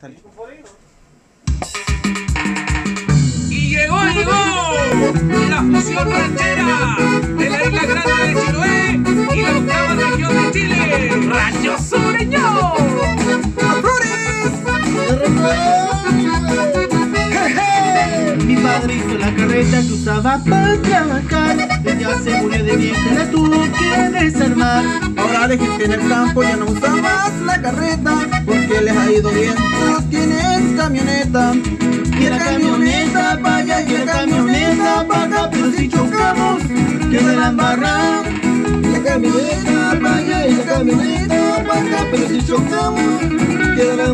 Dale. Y llegó, llegó la fusión ranchera de la isla grande de Chiloé y la octava región de Chile, Rancho Sureño. Mi padre hizo la carreta que usaba para trabajar. Ella se murió de vieja, la tuvo que desarmar. Ahora de gente en el campo ya no usa más la carreta porque les ha ido bien, camioneta. Y la camioneta para allá y la camioneta para acá, pero si chocamos, queda la embarrada. La camioneta para allá y la camioneta para acá, pero si chocamos, queda